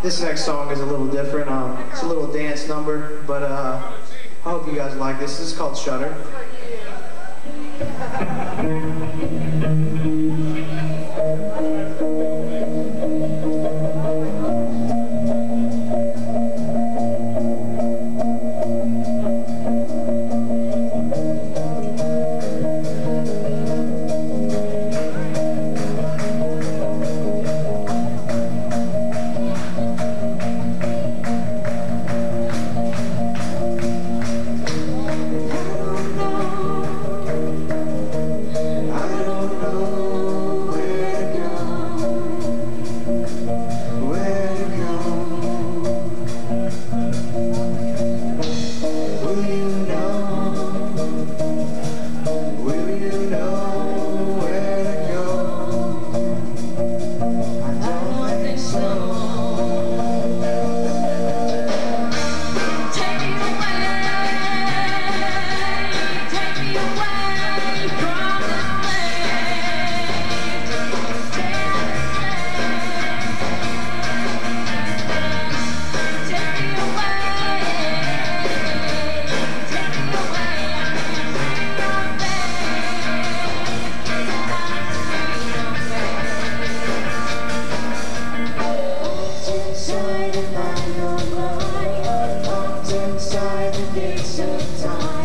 This next song is a little different. Um, it's a little dance number, but uh, I hope you guys like this. This is called Shutter. It's your time.